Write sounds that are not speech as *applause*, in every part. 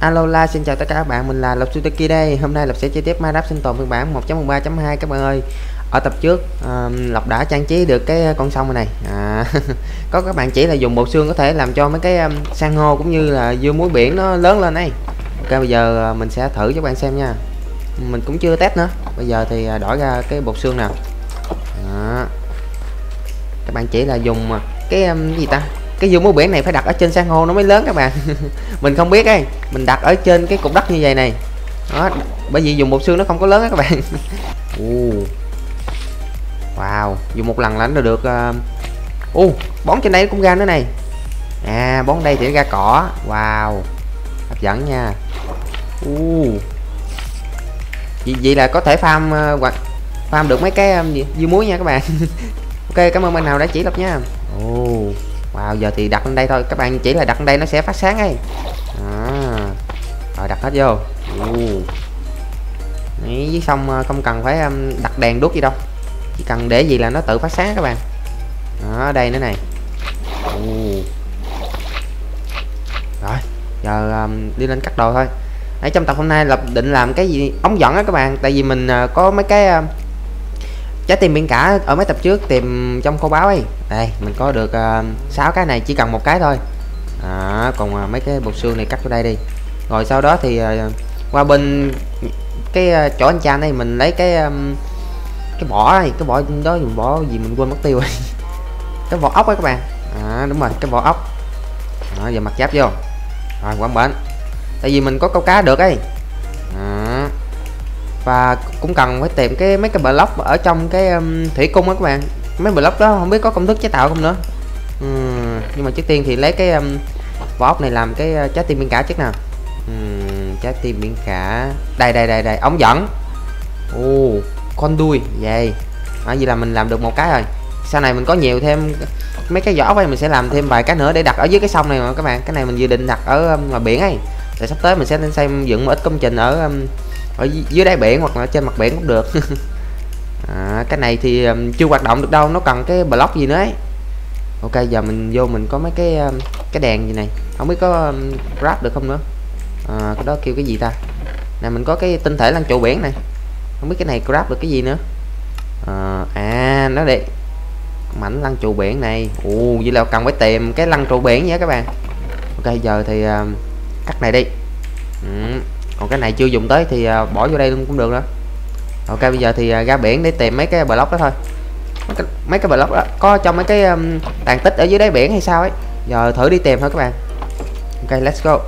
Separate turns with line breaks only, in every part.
Alo la xin chào tất cả các bạn, mình là Lộc Sutaki đây. Hôm nay Lộc sẽ chơi tiếp Minecraft sinh tồn phiên bản 1.13.2 các bạn ơi. Ở tập trước uh, Lộc đã trang trí được cái uh, con sông này. À, *laughs* có các bạn chỉ là dùng bộ xương có thể làm cho mấy cái um, san hô cũng như là dưa muối biển nó lớn lên đây. Ok bây giờ uh, mình sẽ thử cho các bạn xem nha. Mình cũng chưa test nữa. Bây giờ thì uh, đổi ra cái bột xương nào. Đó. Các bạn chỉ là dùng uh, cái um, gì ta? Cái dương muối biển này phải đặt ở trên san hô nó mới lớn các bạn. *laughs* Mình không biết ấy mình đặt ở trên cái cục đất như vậy này. Đó bởi vì dùng một xương nó không có lớn ấy các bạn. *laughs* Uh. wow dùng một lần là nó được ờ, u uh, bón trên đây cũng ra nữa này. À bón đây thì ra cỏ. Wow hấp dẫn nha. Uh. vậy, vậy là có thể farm ờ, hoặc farm được mấy cái ờ, dưa muối nha các bạn. *laughs* Ok cảm ơn bạn nào đã chỉ lập nha. Oh. Wow giờ thì đặt lên đây thôi. Các bạn chỉ là đặt lên đây nó sẽ phát sáng ấy à. rồi đặt hết vô. Uh. Đấy, với xong không cần phải đặt đèn đốt gì đâu. Chỉ cần để gì là nó tự phát sáng các bạn. Ở đây nữa này. Uh. rồi giờ um, đi lên cắt đồ thôi. Đấy, trong tập hôm nay là định làm cái gì ống dẫn á các bạn. Tại vì mình uh, có mấy cái uh, trái tim biển cả ở mấy tập trước tìm trong kho báo ấy. Đây mình có được ờ, uh, 6 cái này chỉ cần một cái thôi. À, còn uh, mấy cái bột xương này cắt vào đây đi. Rồi sau đó thì uh, qua bên cái uh, chỗ anh cha này mình lấy cái um, cái vỏ này cái vỏ đó dùng vỏ gì mình quên mất tiêu rồi. *laughs* Cái vỏ ốc ấy các bạn. À, đúng rồi cái vỏ ốc. Đó, giờ mặt giáp vô. Rồi quán bệnh tại vì mình có câu cá được ấy. À, và cũng cần phải tìm cái mấy cái block ở trong cái um, thủy cung á các bạn. Mấy block đó không biết có công thức chế tạo không nữa. Uhm, nhưng mà trước tiên thì lấy cái um, vỏ ốc này làm cái uh, trái tim biển cả trước nào. Uhm, trái tim biển cả đây đây đây đây ống dẫn. Ô con đuôi vậy. À, vậy là mình làm được một cái rồi. Sau này mình có nhiều thêm mấy cái vỏ vậy mình sẽ làm thêm vài cái nữa để đặt ở dưới cái sông này mà các bạn. Cái này mình dự định đặt ở um, ngoài biển ấy. Để sắp tới mình sẽ lên xây dựng một ít công trình ở um, ở dưới đáy biển hoặc là trên mặt biển cũng được. *laughs* À, cái này thì um, chưa hoạt động được đâu nó cần cái block gì nữa ấy. Ok giờ mình vô mình có mấy cái um, cái đèn gì này. Không biết có um, grab được không nữa. À, cái đó kêu cái gì ta? Này mình có cái tinh thể lăng trụ biển này. Không biết cái này grab được cái gì nữa. À, à nó để mảnh lăng trụ biển này. Ồ vậy là cần phải tìm cái lăng trụ biển nhé các bạn. Ok giờ thì um, cắt này đi. Ừ còn cái này chưa dùng tới thì à, bỏ vô đây luôn cũng được đó ok bây giờ thì à, ra biển để tìm mấy cái block đó thôi. Mấy cái, mấy cái block đó có trong mấy cái um, tàn tích ở dưới đáy biển hay sao ấy. Giờ thử đi tìm thôi các bạn. Ok let's go.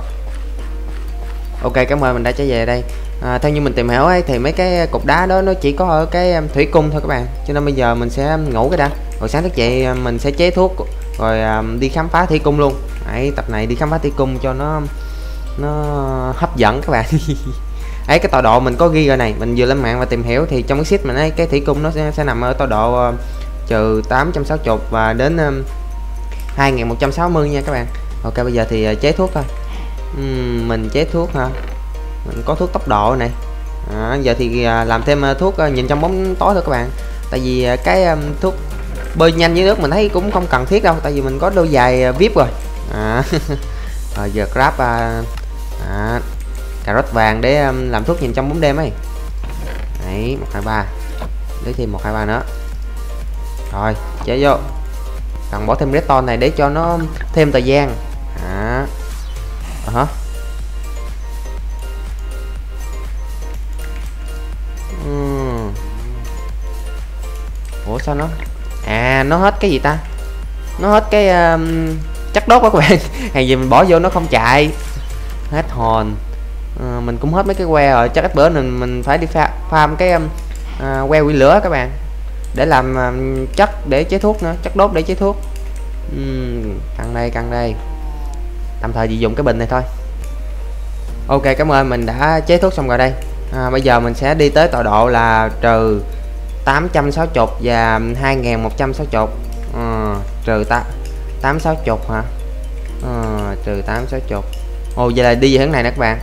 Ok cảm ơn mình đã trở về đây. À, theo như mình tìm hiểu ấy thì mấy cái cục đá đó nó chỉ có ở cái um, thủy cung thôi các bạn. Cho nên bây giờ mình sẽ ngủ cái đã. Rồi sáng thức dậy à, mình sẽ chế thuốc rồi um, đi khám phá thủy cung luôn. Hãy tập này đi khám phá thủy cung cho nó nó hấp dẫn các bạn. *laughs* Ấy cái tọa độ mình có ghi rồi này mình vừa lên mạng và tìm hiểu thì trong cái sheet mình ấy cái thủy cung nó sẽ, sẽ nằm ở tọa độ uh, trừ 860 và đến ờ, um, 2160 nha các bạn. Ok bây giờ thì uh, chế thuốc thôi. Uhm, mình chế thuốc ha mình có thuốc tốc độ này. À, giờ thì uh, làm thêm uh, thuốc uh, nhìn trong bóng tối thôi các bạn. Tại vì uh, cái um, thuốc bơi nhanh dưới nước mình thấy cũng không cần thiết đâu tại vì mình có đôi dài uh, vip rồi. À, *laughs* rồi giờ grab uh, à, cà rốt vàng để um, làm thuốc nhìn trong bóng đêm ấy. Đấy một hai ba. Lấy thêm một hai ba nữa. Rồi chế vô. Cần bỏ thêm redstone này để cho nó thêm thời gian. À uh -huh. uhm. ủa sao nó? À nó hết cái gì ta? Nó hết cái um, chắc đốt các bạn hàng gì mình bỏ vô nó không chạy hết hồn. À, mình cũng hết mấy cái que rồi chắc ít bữa mình mình phải đi pha, farm cái um, uh, que quỷ lửa các bạn. Để làm um, chất để chế thuốc nữa chất đốt để chế thuốc. Uhm, căng đây căng đây. Tạm thời chỉ dùng cái bình này thôi. Ok cảm ơn mình đã chế thuốc xong rồi đây. À, bây giờ mình sẽ đi tới tọa độ là trừ 860 và 2160 à, ờ, trừ ta 860 hả? À, trừ 860 ồ vậy là đi về hướng này nè các bạn.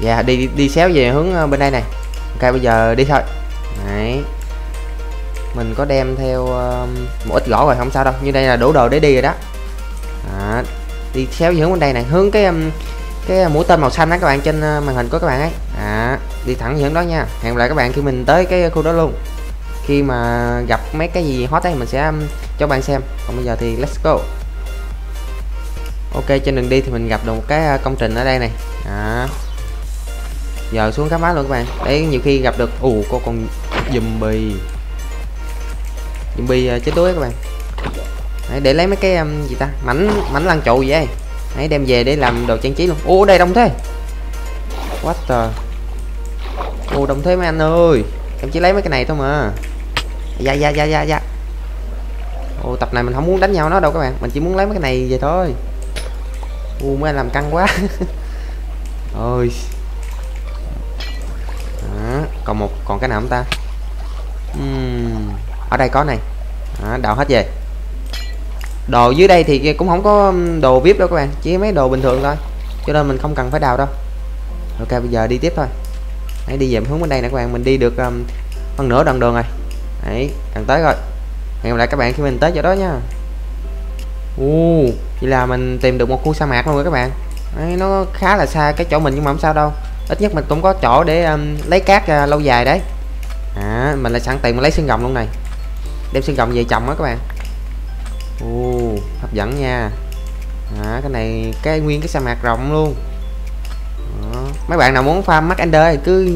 Dạ đi đi xéo về hướng ờ, bên đây này. Ok bây giờ đi thôi. Đấy. mình có đem theo một ít gỗ rồi không sao đâu. Như đây là đủ đồ để đi rồi đó. À, đi về hướng bên đây này. Hướng cái cái ờ, mũi tên màu xanh đó các bạn trên ờ, màn hình của các bạn ấy. À đi thẳng hướng đó nha. Hẹn gặp lại các bạn khi mình tới cái khu đó luôn. Khi mà gặp mấy cái gì hot ấy mình sẽ cho bạn xem. Còn bây giờ thì let's go ok trên đường đi thì mình gặp được một cái à, công trình ở đây này. À giờ xuống khám phá luôn các bạn. Đấy nhiều khi gặp được ù có con zombie. Zombie bì chết đuối các bạn. Đấy, để lấy mấy cái um, gì ta? Mảnh mảnh lăn trụ vậy đấy đem về để làm đồ trang trí luôn. Ô đây đông thế. What the? Ô đông thế mấy anh ơi. Em chỉ lấy mấy cái này thôi mà. Dạ dạ dạ dạ dạ. Ô tập này mình không muốn đánh nhau nó đâu các bạn. Mình chỉ muốn lấy mấy cái này về thôi mấy anh làm căng quá. *laughs* Ôi. Đó, còn một còn cái nào không ta? Uhm, ở đây có này. Đó, đào hết về. Đồ dưới đây thì cũng không có đồ vip đâu các bạn chỉ mấy đồ bình thường thôi. Cho nên mình không cần phải đào đâu. Ok bây giờ đi tiếp thôi. Hãy đi về hướng bên đây nè các bạn mình đi được um, hơn nửa đoạn đường rồi. Đấy cần tới rồi. Hẹn gặp lại các bạn khi mình tới chỗ đó nha u vậy là mình tìm được một khu sa mạc luôn rồi các bạn. Đấy, nó khá là xa cái chỗ mình nhưng mà không sao đâu. Ít nhất mình cũng có chỗ để um, lấy cát uh, lâu dài đấy. À mình lại sẵn tiền mình lấy xương rồng luôn này. Đem xương rồng về trồng á các bạn. Ồ, hấp dẫn nha. À, cái này cái nguyên cái sa mạc rộng luôn. Đó. mấy bạn nào muốn farm mắt ender thì cứ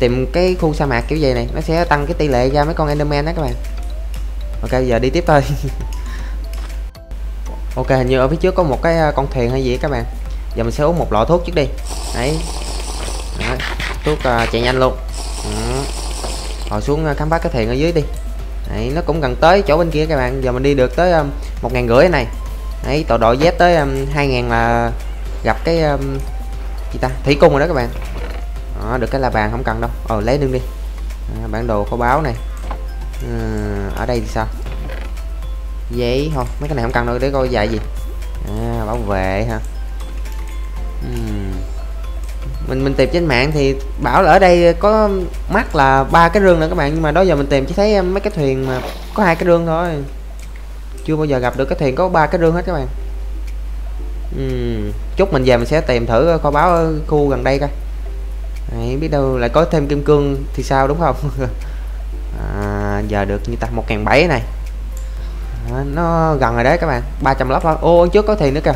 tìm cái khu sa mạc kiểu vậy này. Nó sẽ tăng cái tỷ lệ ra mấy con enderman đó các bạn. Ok giờ đi tiếp thôi. *laughs* ok hình như ở phía trước có một cái à, con thuyền hay gì các bạn. Giờ mình sẽ uống một lọ thuốc trước đi. Đấy. Đó. thuốc uh, chạy nhanh luôn. Đó. rồi xuống à, khám phá cái thuyền ở dưới đi. Đấy, nó cũng gần tới chỗ bên kia các bạn. Giờ mình đi được tới một ngàn rưỡi này. Đấy, tọa độ dép tới um, ngàn là gặp cái um, gì ta? Thủy cung rồi đó các bạn. Đó, được cái là bàn không cần đâu. Ờ lấy đương đi. À, bản đồ có báo này. À, ở đây thì sao? Giấy thôi mấy cái này không cần đâu để coi dài gì. À, bảo vệ ha uhm. mình mình tìm trên mạng thì bảo là ở đây có mắt là ba cái rương nữa các bạn nhưng mà đó giờ mình tìm chỉ thấy mấy cái thuyền mà có hai cái rương thôi. Chưa bao giờ gặp được cái thuyền có ba cái rương hết các bạn. Uhm. chút mình về mình sẽ tìm thử kho báo ở khu gần đây coi. Đấy, biết đâu lại có thêm kim cương thì sao đúng không? *laughs* À, giờ được như ta một ngàn bảy này nó gần rồi đấy các bạn. 300 lốc thôi. Ô trước có thuyền nữa kìa.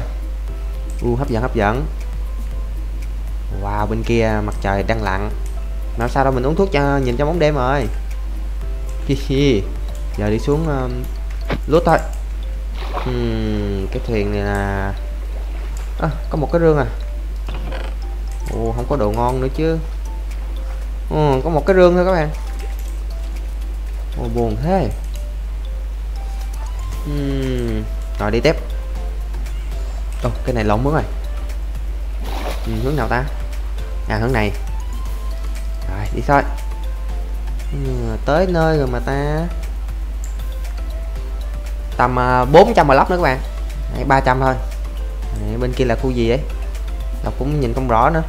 U hấp dẫn hấp dẫn. Wow bên kia mặt trời đang lặn. Mà sao đâu mình uống thuốc cho nhìn cho bóng đêm rồi. Giờ đi xuống um, lút thôi. Uhm, cái thuyền này là à, có một cái rương à. Ồ không có đồ ngon nữa chứ. Ừ, có một cái rương thôi các bạn. Ồ buồn thế uhm. rồi đi tiếp. Ồ, cái này lộn mất rồi. Ừ, hướng nào ta? À hướng này. Rồi đi thôi. Ừ, tới nơi rồi mà ta tầm uh, à, 400 lắp nữa các bạn. Đấy, 300 thôi. Đấy, bên kia là khu gì đấy đọc cũng nhìn không rõ nữa.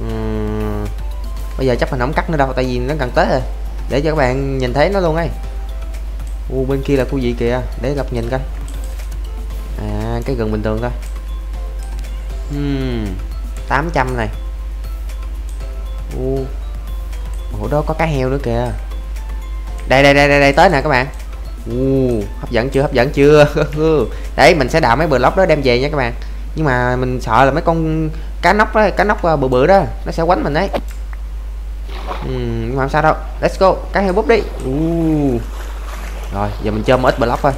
Uhm, bây giờ chắc mình không cắt nữa đâu tại vì nó gần tới rồi. Để cho các bạn nhìn thấy nó luôn ấy u bên kia là khu gì kìa. Để gặp nhìn coi. À cái gần bình thường thôi. Hmm, 800 này. U ủa đó có cá heo nữa kìa. Đây đây đây đây, đây tới nè các bạn. U hấp dẫn chưa hấp dẫn chưa? *laughs* Ừ, đấy mình sẽ đào mấy block đó đem về nha các bạn. Nhưng mà mình sợ là mấy con cá nóc đó cá nóc à, bự bự đó nó sẽ quánh mình đấy. Ừ, nhưng mà không sao đâu. Let's go. Cá heo búp đi. U rồi giờ mình chơi một ít block thôi.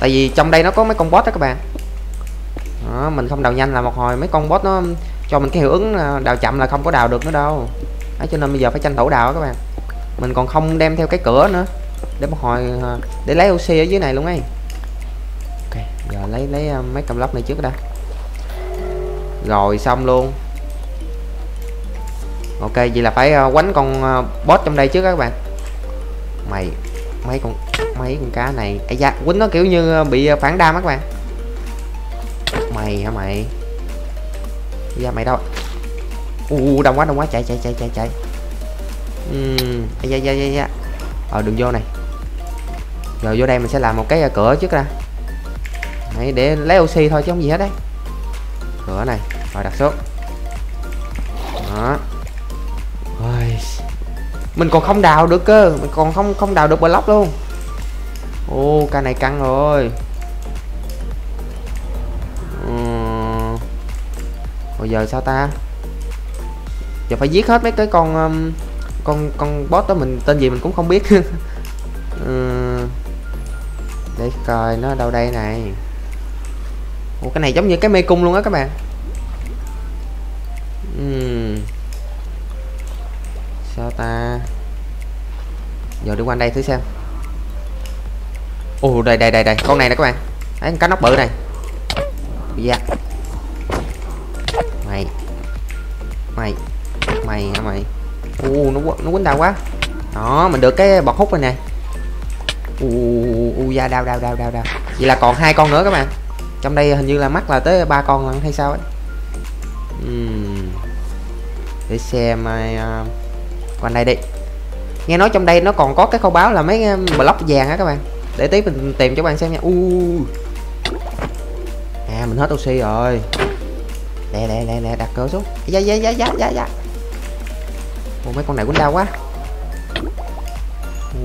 Tại vì trong đây nó có mấy con boss đó các bạn. Đó, mình không đào nhanh là một hồi mấy con boss nó cho mình cái hiệu ứng đào chậm là không có đào được nữa đâu. Đó, cho nên bây giờ phải tranh thủ đào đó các bạn. Mình còn không đem theo cái cửa nữa. Để một hồi à, để lấy oxy ở dưới này luôn ấy. Ok giờ lấy lấy à, mấy cầm lóc này trước đã. Rồi xong luôn. Ok vậy là phải à, quánh con bot boss trong đây trước các bạn. Mày mấy con mấy con cá này. Ấy da quýnh nó kiểu như ờ, bị ờ, phản đam các bạn. Mày hả mày? Da mày đâu? U đông quá đông quá chạy chạy chạy chạy chạy. Uhm, da da da da. Ờ đường vô này. Rồi vô đây mình sẽ làm một cái ờ, cửa trước ra. Đấy, để lấy oxy thôi chứ không gì hết đấy. Cửa này rồi đặt xuống. Đó mình còn không đào được cơ. Mình còn không không đào được block luôn. Ô ca này căng rồi. Ừ. bây giờ sao ta? Giờ phải giết hết mấy cái con um, con con boss đó. Mình tên gì mình cũng không biết. *laughs* Ừ. để coi nó đâu đây này. Ủa cái này giống như cái mê cung luôn á các bạn. Uhm. Sao ta? Giờ đi qua đây thử xem. Ồ đây đây đây đây. Con này nè các bạn. Đấy cá nóc bự này. Dạ. Mày. Mày. Mày hả mày? Ồ nó nó quýnh đau quá. Đó mình được cái bọt hút rồi nè. U u da đau đau đau đau đau. Vậy là còn hai con nữa các bạn. Trong đây hình như là mắc là tới ba con hay sao ấy? Uhm. để xem uh, còn đây đi. Nghe nói trong đây nó còn có cái kho báo là mấy block vàng á các bạn. Để tí mình tìm cho các bạn xem nha. U. À mình hết oxy rồi. Nè nè nè nè đặt cửa xuống. Dạ dạ dạ dạ dạ dạ. Ồ, mấy con này cũng đau quá.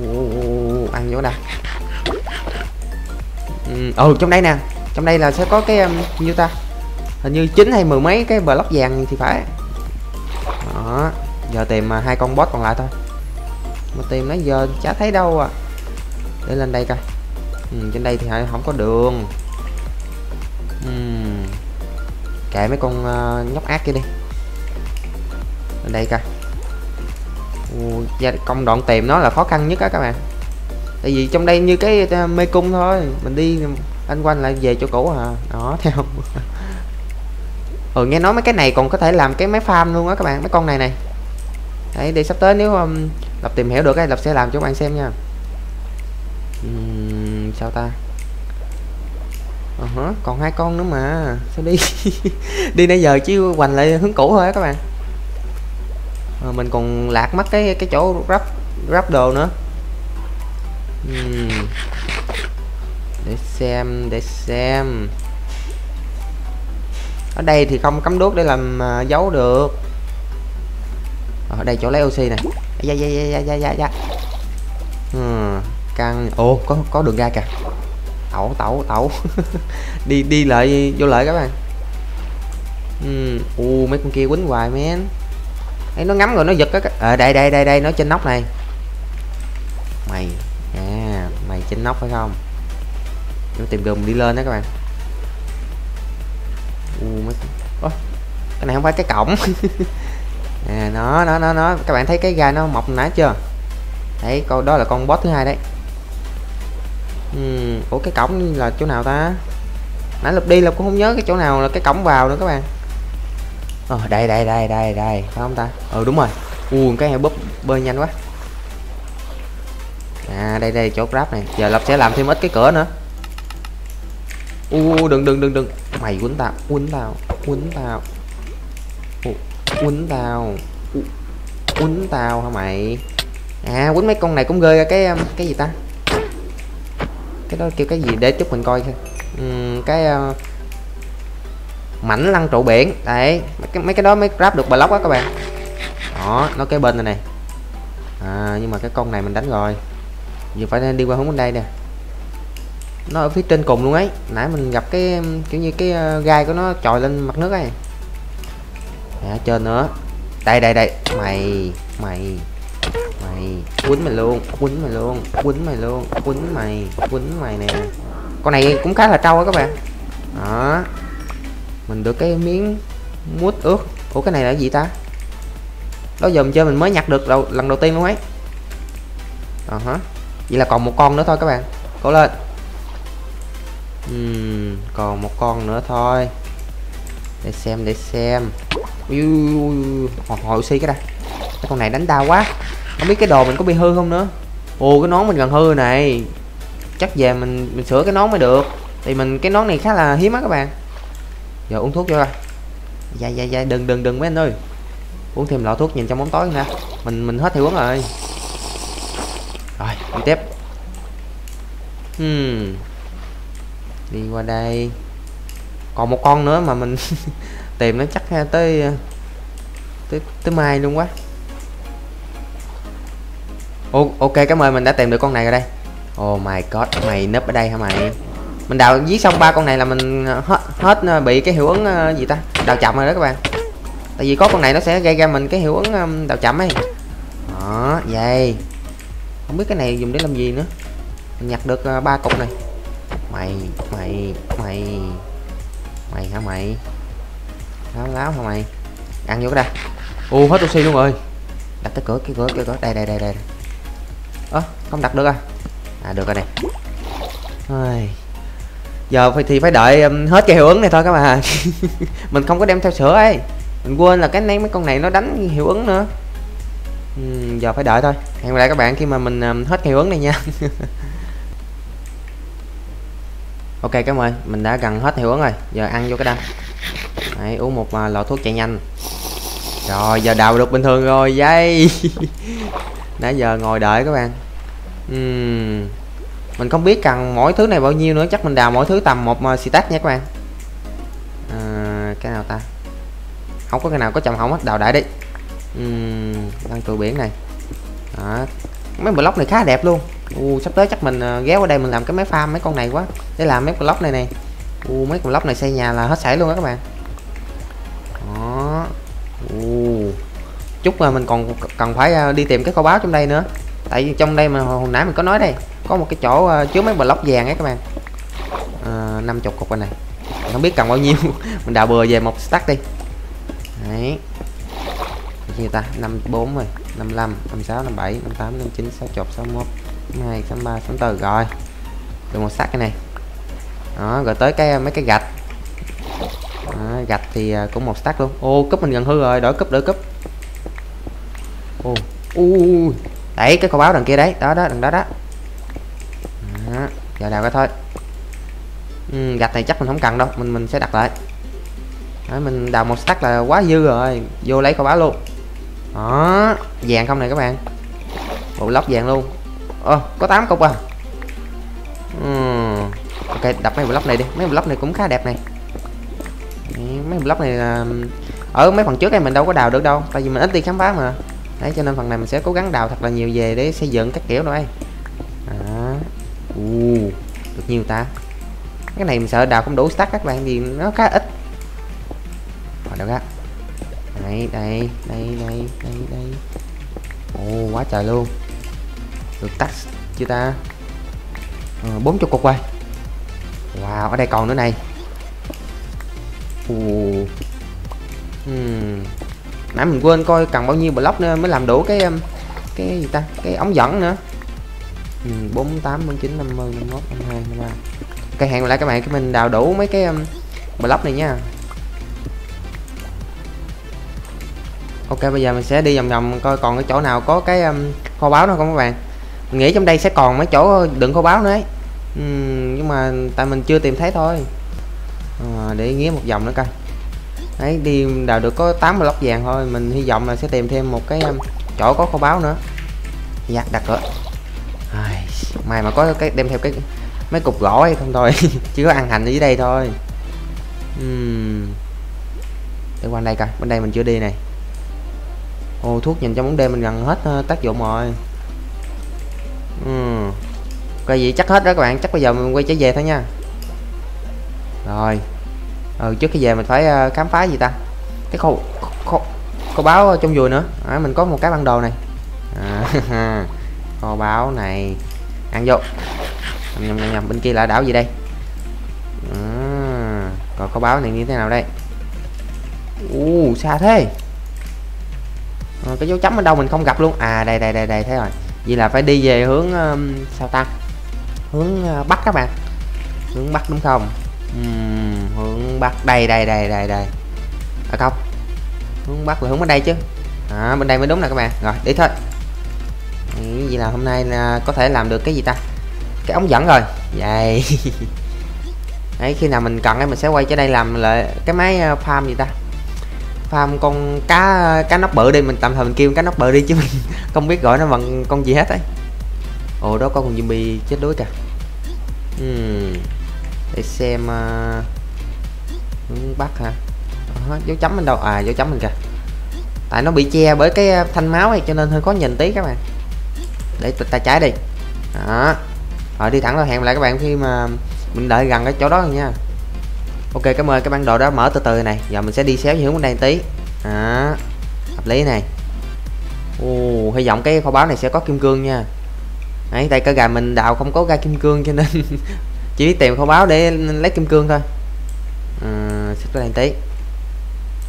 Ồ, ăn vô nè. Ừ trong đây nè. Trong đây là sẽ có cái um, như ta? Hình như chín hay mười mấy cái block vàng thì phải. Đó giờ tìm à, hai con boss còn lại thôi. Mà tìm nãy giờ chả thấy đâu à. Để lên đây coi. Ừ, trên đây thì không có đường. Ừ, kệ mấy con uh, nhóc ác kia đi. Lên đây coi. Ui, công đoạn tìm nó là khó khăn nhất á các bạn. Tại vì trong đây như cái à, mê cung thôi. Mình đi anh quanh lại về chỗ cũ à. Đó *laughs* theo. Ừ nghe nói mấy cái này còn có thể làm cái máy farm luôn á các bạn mấy con này này đấy để sắp tới nếu um, lập tìm hiểu được cái lập sẽ làm cho các bạn xem nha. Uhm, sao ta? Ờ uh -huh, còn hai con nữa mà. Sao đi? *laughs* Đi nãy giờ chứ hoành lại hướng cũ thôi á các bạn. À, mình còn lạc mất cái cái chỗ rắp rắp đồ nữa. Uhm để xem để xem. Ở đây thì không cắm đuốc để làm uh, dấu được ở đây chỗ lấy oxy này. Da da da da da da ừ, căng. Ồ có có đường ra kìa. Tẩu tẩu tẩu. *laughs* Đi đi lại vô lại các bạn. Ừ u mấy con kia quýnh hoài men. Ấy nó ngắm rồi nó giật á ở à, ờ, đây đây đây đây nó trên nóc này. Mày à mày trên nóc phải không? Nó tìm đường đi lên đó các bạn. U mấy... oh, cái này không phải cái cổng. *laughs* à, nó nó nó nó. Các bạn thấy cái gai nó mọc nãy chưa? Đấy câu đó là con boss thứ hai đấy. Uhm, ủa cái cổng là chỗ nào ta? Nãy lục đi là cũng không nhớ cái chỗ nào là cái cổng vào nữa các bạn. Ờ đây đây đây đây đây. Phải không ta? Ừ đúng rồi. U cái heo búp bơi nhanh quá. À đây đây chỗ grab này. Giờ lập sẽ làm thêm ít cái cửa nữa. U đừng đừng đừng đừng. Mày quấn tao quấn tao quấn tao quấn tao. Quấn tao hả mày? À quấn mấy con này cũng ghê cái cái gì ta? Cái đó kêu cái gì? Để chút mình coi thôi uhm, cái uh, mảnh lăn trụ biển. Đấy mấy cái, mấy cái đó mới grab được block á các bạn. Đó nó cái bên này này à nhưng mà cái con này mình đánh rồi. Giờ phải đi qua hướng bên đây nè. Nó ở phía trên cùng luôn ấy. Nãy mình gặp cái kiểu như cái uh, gai của nó trồi lên mặt nước ấy à, trên nữa đây đây đây. Mày mày mày. Quýnh mày luôn quýnh mày luôn quýnh mày luôn quýnh mày quýnh mày nè. Con này cũng khá là trâu á các bạn. Đó. Mình được cái miếng mút ướt ủa cái này là gì ta? Đó giờ mình chơi mình mới nhặt được đầu lần đầu tiên luôn ấy. Ờ uh -huh. vậy là còn một con nữa thôi các bạn. Cố lên. Uhm, còn một con nữa thôi để xem để xem. Hồi hồi oxy cái đây. Cái con này đánh đau quá. Không biết cái đồ mình có bị hư không nữa. Ồ, cái nón mình gần hư này. Chắc về mình mình sửa cái nón mới được. Thì mình, cái nón này khá là hiếm á các bạn. Giờ uống thuốc vô coi. Dạ dạ dạ đừng đừng đừng mấy anh ơi. Uống thêm lọ thuốc nhìn trong bóng tối nè mình mình hết thì uống rồi. Rồi, đi tiếp. Hmm. Đi qua đây còn một con nữa mà mình *laughs* tìm nó chắc tới ờ, tới tới mai luôn quá. Ô, ok cảm ơn mình đã tìm được con này rồi đây. Oh my god mày nấp ở đây hả mày? Mình đào giết xong ba con này là mình ờ, hết hết ờ, bị cái hiệu ứng gì ta? Đào chậm rồi đó các bạn. Tại vì có con này nó sẽ gây ra mình cái hiệu ứng đào chậm ấy. Đó vậy. Không biết cái này dùng để làm gì nữa. Mình nhặt được ba cục này. Mày mày mày mày hả mày? Láo láo hả mày? Ăn vô cái đây. U hết oxy luôn rồi. Đặt cái cửa cái cửa cái cửa. Đây đây đây đây. Ơ à, không đặt được à? À được rồi này Ai... giờ phải thì phải đợi um, hết cái hiệu ứng này thôi các bạn *laughs* mình không có đem theo sữa ấy. Mình quên là cái này mấy con này nó đánh hiệu ứng nữa. Uhm, giờ phải đợi thôi. Hẹn gặp lại các bạn khi mà mình um, hết cái hiệu ứng này nha *laughs* ok cảm ơn. Mình đã gần hết hiệu ứng rồi. Giờ ăn vô cái đâm Đấy, uống một uh, lọ thuốc chạy nhanh. Rồi giờ đào được bình thường rồi. Dây *laughs* nãy giờ ngồi đợi các bạn. Uhm. mình không biết cần mỗi thứ này bao nhiêu nữa. Chắc mình đào mỗi thứ tầm một uh, tát nha các bạn. À, cái nào ta? Không có cái nào có chậm hỏng hết. Đào đại đi. Uhm, đang cửa biển này. Đó. mấy block này khá đẹp luôn u, sắp tới chắc mình ờ, ghé qua đây mình làm cái máy farm mấy con này quá. Để làm mấy con lóc này này. U, mấy con lóc này xây nhà là hết sảy luôn á các bạn. Đó. U. Chút mà mình còn cần phải ờ, đi tìm cái kho báo trong đây nữa. Tại vì trong đây mà hồi nãy mình có nói đây, có một cái chỗ chứa mấy block vàng ấy các bạn. Năm chục cục bên này. Mình không biết cần bao nhiêu. *laughs* Mình đào bừa về một stack đi. Đấy. Gì ta? 54 rồi 55 56 57 58 59 60 61 62 63 64 rồi. Được một sắt cái này. Đó rồi tới cái mấy cái gạch. Đó, gạch thì à, cũng một stack luôn. Ô cúp mình gần hư rồi. Đổi cúp đổi cúp. Ô u đấy cái kho báo đằng kia đấy. Đó đó đằng đó đó, đó. giờ đào cái thôi. Ừ, gạch này chắc mình không cần đâu. Mình mình sẽ đặt lại. Đó, mình đào một stack là quá dư rồi. Vô lấy kho báo luôn. Đó vàng không này các bạn? Bộ lóc vàng luôn ờ có 8 cục à. Uhm. ok đập mấy block này đi. Mấy block này cũng khá đẹp này. Mấy block này là ở mấy phần trước này mình đâu có đào được đâu tại vì mình ít đi khám phá mà. Đấy cho nên phần này mình sẽ cố gắng đào thật là nhiều về để xây dựng các kiểu rồi à. uh, được nhiều ta. Cái này mình sợ đào không đủ stack các bạn vì nó khá ít. Rồi được ra đây đây đây đây đây đây. Ồ quá trời luôn được tắt chưa ta? Ờ, bốn cho chục cục quay wow ở đây còn nữa này. Ồ. Uhm. nãy mình quên coi cần bao nhiêu block nữa mới làm đủ cái um, cái gì ta? Cái ống dẫn nữa. Bốn tám bốn chín năm mươi năm mốt năm hai năm ba. Ok hẹn lại các bạn cái mình đào đủ mấy cái um, block này nha. Ok bây giờ mình sẽ đi vòng vòng coi còn cái chỗ nào có cái um, kho báo nữa không các bạn? Mình nghĩ trong đây sẽ còn mấy chỗ đựng kho báo nữa ấy. Ừ, nhưng mà tại mình chưa tìm thấy thôi. À, để nghĩa một vòng nữa coi. Đấy đi đào được có 8 block vàng thôi. Mình hy vọng là sẽ tìm thêm một cái um, chỗ có kho báo nữa. Dạ đặt rồi. Ai, mày mà có cái đem theo cái mấy cục gỗ hay không thôi. *laughs* Chỉ có ăn hành ở dưới đây thôi. Uhm. để qua đây coi. Bên đây mình chưa đi này. Ô thuốc nhìn trong bóng đêm mình gần hết ờ, tác dụng rồi ừ. cái gì chắc hết đó các bạn. Chắc bây giờ mình quay trở về thôi nha. Rồi. Ừ, trước khi về mình phải ờ, khám phá gì ta? Cái khu kho, kho báo trong vườn nữa. À, mình có một cái bản đồ này. À, kho báo này. Ăn vô. Nhầm, nhầm, nhầm. bên kia là đảo gì đây? À, còn kho báo này như thế nào đây? U xa thế. À, cái dấu chấm ở đâu mình không gặp luôn? À đây đây đây đây thế rồi vậy là phải đi về hướng um, sao ta? Hướng uh, bắc các bạn. Hướng bắc đúng không? Uhm, hướng bắc đây đây đây đây đây. À không. Hướng bắc là hướng bên đây chứ. À, bên đây mới đúng nè các bạn. Rồi đi thôi. Vậy là hôm nay là có thể làm được cái gì ta? Cái ống dẫn rồi. Vậy. *laughs* Đấy khi nào mình cần ấy mình sẽ quay trở đây làm lại cái máy ờ, farm gì ta? Farm con cá cá nóc bự đi mình tạm thời mình kêu cá nóc bự đi chứ mình *laughs* không biết gọi nó bằng con gì hết ấy. Ồ đó có con zombie chết đuối kìa. Uhm. để xem uh, hướng bắc hả? À, dấu chấm bên đâu? À dấu chấm bên kìa. Tại nó bị che bởi cái à, thanh máu này cho nên hơi khó nhìn tí các bạn. Để ta trái đi. Đó. Rồi đi thẳng vào hẹn lại các bạn khi mà mình đợi gần cái chỗ đó nha ok cảm ơn. Cái bản đồ đó mở từ từ này. Giờ mình sẽ đi xéo hướng bên đây một tí. À, hợp lý này. Ồ, hy vọng cái kho báo này sẽ có kim cương nha. Đấy, tại cơ gà mình đào không có ra kim cương cho nên *laughs* chỉ biết tìm kho báo để lấy kim cương thôi. À, xích lên tí.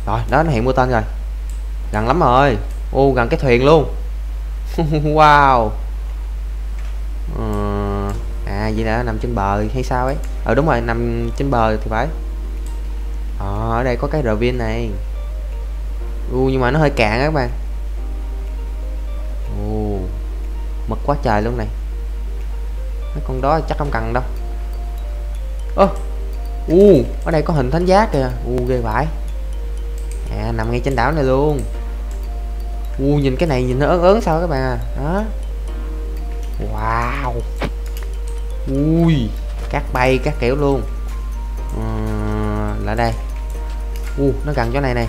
Rồi đó nó hiện mua tên rồi. Gần lắm rồi. Ô gần cái thuyền luôn. *laughs* Wow. Ờ, à vậy là nằm trên bờ hay sao ấy? Ờ đúng rồi nằm trên bờ thì phải. Ờ, ở đây có cái viên này. U, nhưng mà nó hơi cạn các bạn. Ồ mực quá trời luôn này. Mấy con đó chắc không cần đâu. Ơ, u, ở đây có hình thánh giá kìa. U, ghê vãi. À nằm ngay trên đảo này luôn. U, nhìn cái này nhìn nó ớn ớn sao các bạn à. Đó. Wow. Ui, cát bay các kiểu luôn. Uhm lại đây. U nó gần chỗ này này.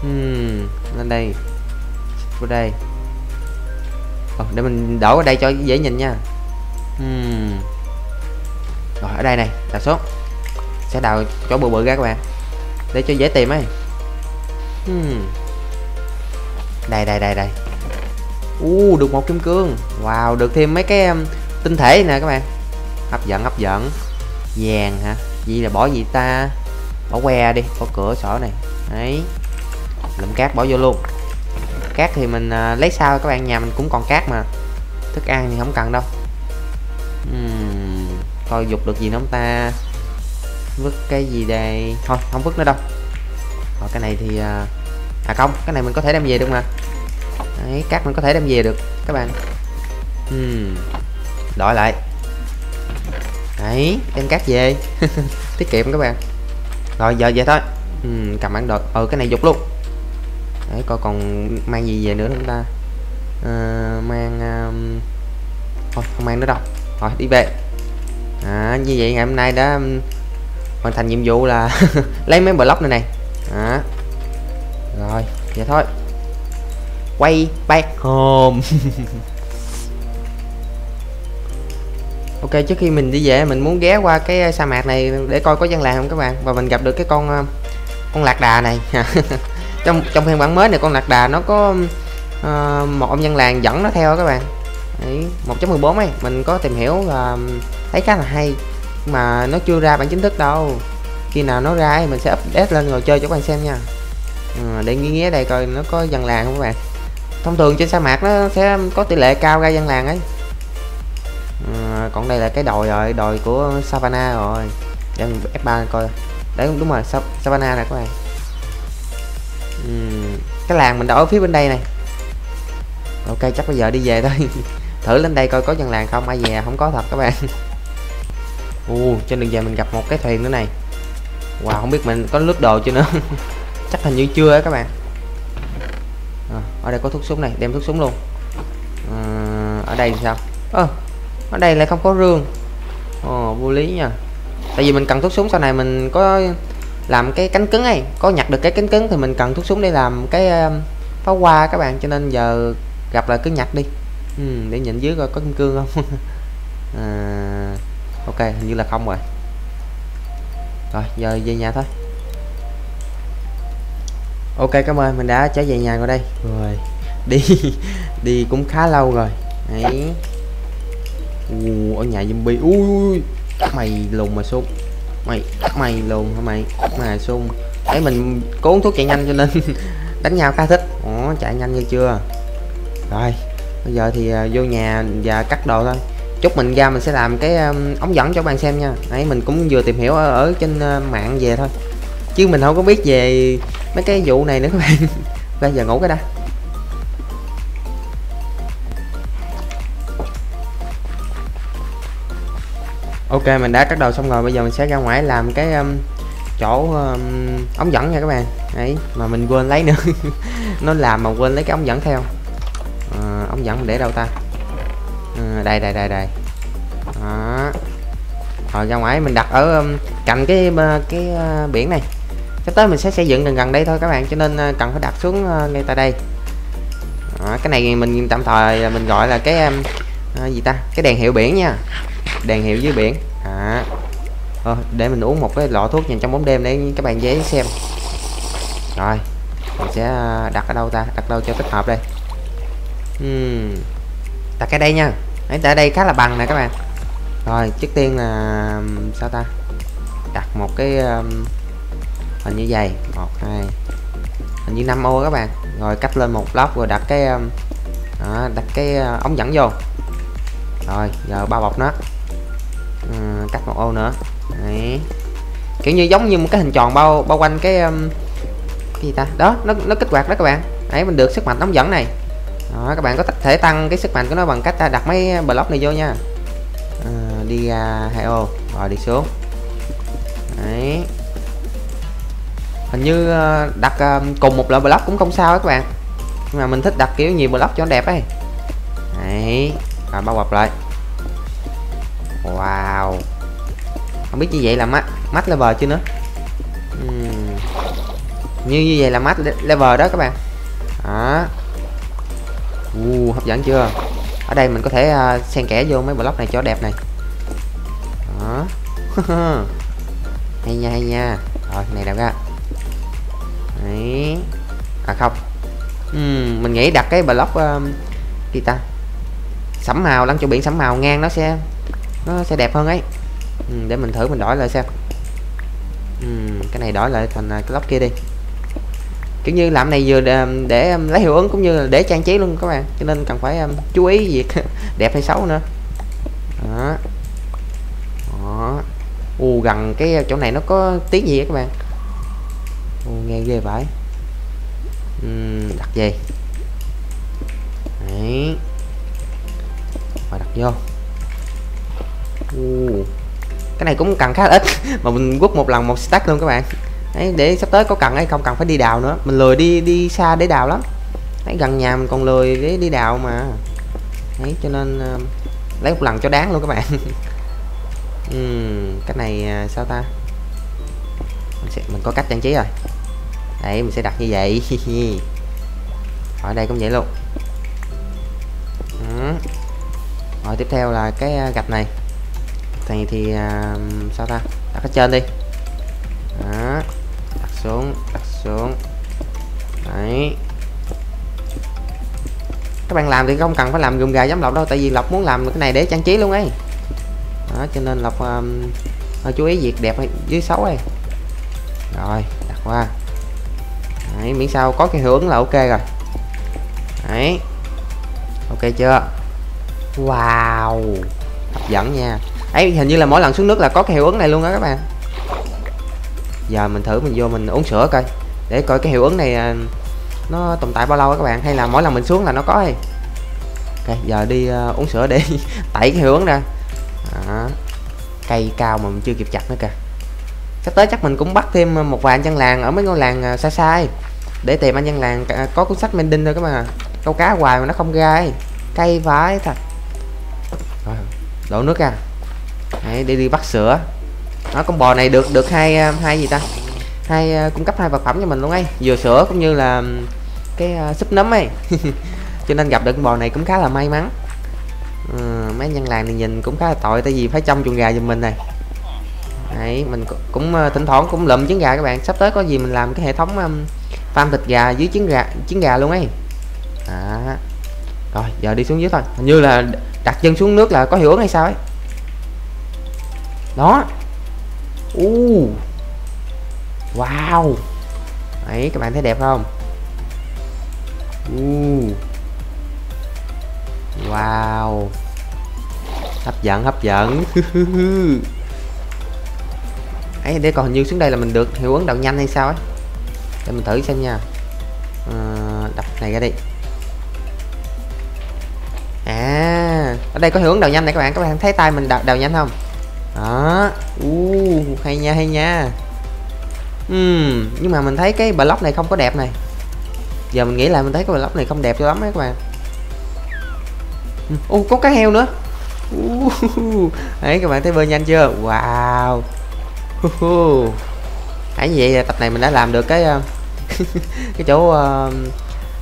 Hmm, lên đây. Vô đây. Ồ, để mình đổ ở đây cho dễ nhìn nha. Hmm. rồi ở đây này đặt xuống sẽ đào chỗ bự bự ra các bạn. Để cho dễ tìm ấy. Hmm. đây đây đây đây. U uh, được một kim cương. Wow được thêm mấy cái um, tinh thể nè các bạn. Hấp dẫn hấp dẫn. Vàng hả? Gì là bỏ gì ta? Bỏ que đi có cửa sổ này. Đấy. Lụm cát bỏ vô luôn. Cát thì mình à, lấy sao các bạn nhà mình cũng còn cát mà. Thức ăn thì không cần đâu. Uhm, coi dục được gì nữa không ta? Vứt cái gì đây. Thôi không vứt nữa đâu. Rồi cái này thì à, à không cái này mình có thể đem về được mà. Đấy cát mình có thể đem về được các bạn. Uhm, đổi lại đấy đem cát về. *laughs* Tiết kiệm các bạn. Rồi giờ vậy thôi. Ừ, cầm bản đồ. Ừ cái này dục luôn. Đấy coi còn mang gì về nữa chúng ta? À, mang um... thôi không mang nữa đâu. Rồi đi về. À, như vậy ngày hôm nay đã hoàn thành nhiệm vụ là *laughs* lấy mấy block này này à. rồi vậy thôi. Quay back home. *laughs* ok trước khi mình đi về mình muốn ghé qua cái ờ, sa mạc này để coi có dân làng không các bạn. Và mình gặp được cái con ờ, con lạc đà này. *laughs* Trong trong phiên bản mới này con lạc đà nó có uh, một ông dân làng dẫn nó theo các bạn. Đấy, 1.14 ấy. Mình có tìm hiểu và thấy khá là hay. Mà nó chưa ra bản chính thức đâu. Khi nào nó ra thì mình sẽ update lên rồi chơi cho các bạn xem nha. À, để nghĩ nghĩa đây coi nó có dân làng không các bạn. Thông thường trên sa mạc nó sẽ có tỷ lệ cao ra dân làng ấy à, còn đây là cái đồi rồi đồi của savannah rồi. Để mình f3 coi. Đấy đúng rồi savannah nè các bạn. Uhm, cái làng mình đã ở phía bên đây này. Ok chắc bây giờ đi về thôi. *laughs* Thử lên đây coi có dân làng không? Ai về? Không có thật các bạn. *laughs* U trên đường về mình gặp một cái thuyền nữa này. Wow không biết mình có lướt đồ chưa nữa. *laughs* Chắc hình như chưa á các bạn. À, ở đây có thuốc súng này đem thuốc súng luôn. À, ở đây thì sao? Ơ à, ở đây lại không có rương. Ồ vô lý nha. Tại vì mình cần thuốc súng sau này mình có làm cái cánh cứng ấy có nhặt được cái cánh cứng thì mình cần thuốc súng để làm cái uh, pháo hoa các bạn. Cho nên giờ gặp là cứ nhặt đi. Ừ, để nhìn dưới coi có kim cương không. *laughs* À, ok hình như là không rồi. Rồi giờ về nhà thôi. Ok cảm ơn. Mình đã trở về nhà rồi đây. Rồi. Đi *laughs* đi cũng khá lâu rồi. Đấy uh, ở nhà zombie. Ui mày lùn mà xuống mày mày lùn hả mày? Mà sung? Đấy mình cố thuốc chạy nhanh cho nên *laughs* đánh nhau khá thích. Ủa, chạy nhanh như chưa? Rồi bây giờ thì à, vô nhà và cắt đồ thôi. Chút mình ra mình sẽ làm cái ống dẫn cho bạn xem nha. Ấy mình cũng vừa tìm hiểu ở, ở trên à, mạng về thôi. Chứ mình không có biết về mấy cái vụ này nữa các bạn. *laughs* Bây giờ ngủ cái đã. Ok mình đã cắt đầu xong rồi. Bây giờ mình sẽ ra ngoài làm cái um, chỗ um, ống dẫn nha các bạn. Ấy, mà mình quên lấy nữa. *laughs* Nó làm mà quên lấy cái ống dẫn theo. À, ống dẫn mình để đâu ta? À, đây đây đây đây. Đó. Rồi ra ngoài mình đặt ở um, cạnh cái uh, cái uh, biển này. Sắp tới mình sẽ xây dựng gần gần đây thôi các bạn cho nên uh, cần phải đặt xuống uh, ngay tại đây. Đó, cái này mình tạm thời là mình gọi là cái um, à, gì ta? Cái đèn hiệu biển nha. Đèn hiệu dưới biển. À. Ờ, để mình uống một cái lọ thuốc nhìn trong bóng đêm để các bạn dễ xem. Rồi mình sẽ à, đặt ở đâu ta? Đặt đâu cho thích hợp đây. Uhm. đặt cái đây nha. Đấy, tại đây khá là bằng nè các bạn. Rồi trước tiên là sao ta? Đặt một cái um, hình như vậy. Một hai hình như 5 ô các bạn. Rồi cách lên một block rồi đặt cái um, đó, đặt cái uh, ống dẫn vô rồi giờ bao bọc nó. Ừ, cắt một ô nữa. Đấy. kiểu như giống như một cái hình tròn bao bao quanh cái um, cái gì ta? Đó nó nó kích hoạt đó các bạn. Đấy mình được sức mạnh nóng dẫn này. Đó, các bạn có thể tăng cái sức mạnh của nó bằng cách à, đặt mấy block này vô nha. À, đi ra hai ô rồi đi xuống. Đấy. Hình như ờ, đặt ờ, cùng một loại block cũng không sao các bạn. Nhưng mà mình thích đặt kiểu nhiều block cho nó đẹp ấy. Đấy rồi bao bọc lại. Wow. Không biết như vậy là mắt mắt level chưa nữa? Uhm. như như vậy là mắt level đó các bạn. Đó. Uh, hấp dẫn chưa? Ở đây mình có thể uh, xen kẽ vô mấy block này cho đẹp này. Đó. *laughs* Hay nha hay nha. Rồi này đâu ra đấy. À không. Uhm, mình nghĩ đặt cái block uh, gì ta? Sẫm màu lăn chỗ biển sẫm màu ngang nó sẽ nó sẽ đẹp hơn ấy. Ừ, để mình thử mình đổi lại xem. Ừ, cái này đổi lại thành à, cái lóc kia đi. Kiểu như làm này vừa để, để lấy hiệu ứng cũng như là để trang trí luôn các bạn cho nên cần phải um, chú ý việc *laughs* đẹp hay xấu nữa. Đó. Đó. U gần cái chỗ này nó có tiếng gì các bạn? U nghe ghê vậy. Uhm, đặt gì đấy và đặt vô. Uh, cái này cũng cần khá ít *laughs* mà mình quất một lần một stack luôn các bạn. Đấy để sắp tới có cần hay không cần phải đi đào nữa. Mình lười đi đi xa để đào lắm. Đấy gần nhà mình còn lười để đi đào mà. Đấy cho nên uh, lấy một lần cho đáng luôn các bạn. *laughs* Uhm, cái này uh, sao ta? Mình, sẽ, mình có cách trang trí rồi. Đấy mình sẽ đặt như vậy. *laughs* Ở đây cũng vậy luôn. Ừ rồi tiếp theo là cái à, gạch này. Này thì uh, sao ta? Đặt ở trên đi. Đó đặt xuống đặt xuống. Đấy. Các bạn làm thì không cần phải làm gùm gà giống lọc đâu tại vì lọc muốn làm cái này để trang trí luôn ấy. Đó cho nên lọc um, à, chú ý việc đẹp dưới xấu ấy rồi đặt qua. Đấy, miễn sao có cái hưởng là ok rồi. Đấy. Ok chưa? Wow. Hấp dẫn nha. Ấy hình như là mỗi lần xuống nước là có cái hiệu ứng này luôn đó các bạn. Giờ mình thử mình vô mình uống sữa coi. Để coi cái hiệu ứng này à, nó tồn tại bao lâu các bạn. Hay là mỗi lần mình xuống là nó có hay ok giờ đi uh, uống sữa để *laughs* tẩy cái hiệu ứng ra. Đó. cây cao mà mình chưa kịp chặt nữa kìa. Sắp tới chắc mình cũng bắt thêm một vài anh dân làng ở mấy ngôi làng à, xa xa xa để tìm anh dân làng có cuốn sách mending thôi các bạn câu cá hoài mà nó không ra ấy. cây vãi thật rồi đổ nước ra hãy đi đi bắt sữa. Nó con bò này được được hai ờ, hai gì ta? Hai ờ, cung cấp hai vật phẩm cho mình luôn ấy. Vừa sữa cũng như là cái uh, súp nấm ấy. *laughs* Cho nên gặp được con bò này cũng khá là may mắn. Ừ, mấy nhân làng này nhìn cũng khá là tội tại vì phải trong chuồng gà giùm mình này. Đấy, mình cũng uh, thỉnh thoảng cũng lượm trứng gà các bạn. Sắp tới có gì mình làm cái hệ thống um, farm thịt gà dưới trứng gà trứng gà luôn ấy. À. rồi giờ đi xuống dưới thôi. Hình như là đặt chân xuống nước là có hiệu ứng hay sao ấy? Đó. Uh. wow. Đấy các bạn thấy đẹp không? Uh. wow. Hấp dẫn hấp dẫn. *laughs* Ấy để còn như xuống đây là mình được hiệu ứng đậu nhanh hay sao ấy? Để mình thử xem nha. À, đập này ra đi. Ở đây có hiệu ứng đào nhanh này các bạn các bạn thấy tay mình đào, đào nhanh không? Đó. Uh, hay nha hay nha. Uhm, nhưng mà mình thấy cái block này không có đẹp này. Giờ mình nghĩ lại mình thấy cái block này không đẹp cho lắm đấy các bạn. Ô uh, có cá heo nữa. Uh, đấy các bạn thấy bơi nhanh chưa? Wow. Uh, hãy vậy tập này mình đã làm được cái ờ, *laughs* cái chỗ uh,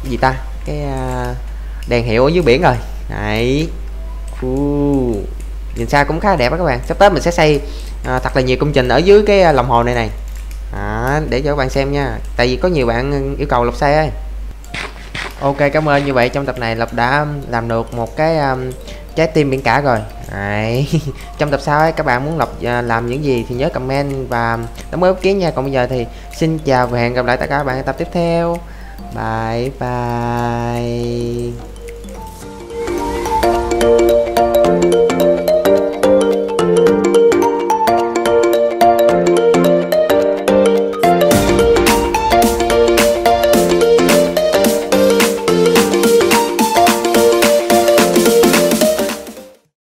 gì ta? Cái uh, đèn hiệu ở dưới biển rồi. Đấy uh, nhìn xa cũng khá đẹp đó các bạn. Sắp tới mình sẽ xây uh, thật là nhiều công trình ở dưới cái à, lòng hồ này này. À, để cho các bạn xem nha. Tại vì có nhiều bạn yêu cầu lộc xây ấy. Ok cảm ơn. Như vậy trong tập này lộc đã làm được một cái um, trái tim biển cả rồi. Đấy. *laughs* trong tập sau ấy các bạn muốn lộc uh, làm những gì thì nhớ comment và đóng góp ý kiến nha. Còn bây giờ thì xin chào và hẹn gặp lại tất cả các bạn ở tập tiếp theo. Bye bye.